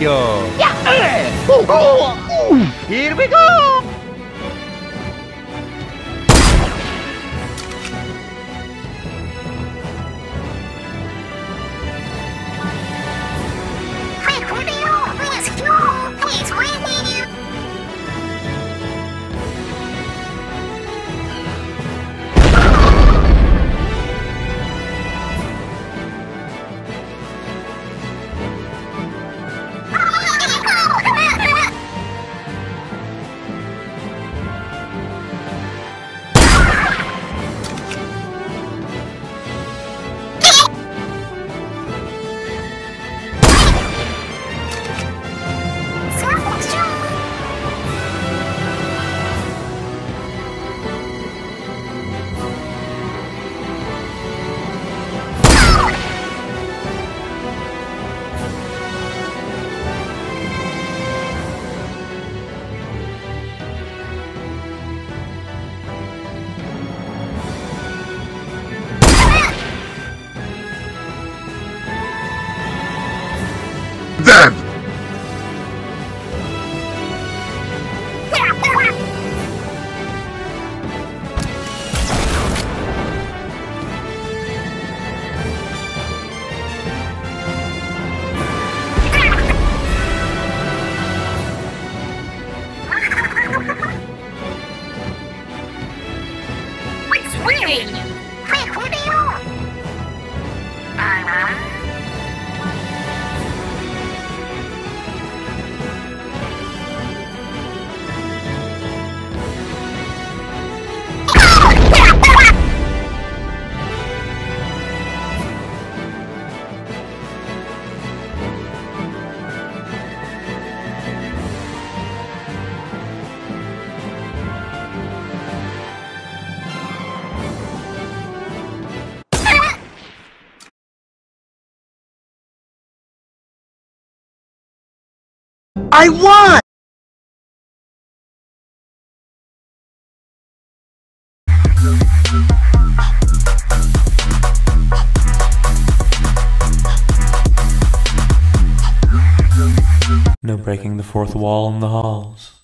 Yeah. Here we go. Them! I won. No breaking the fourth wall in the halls.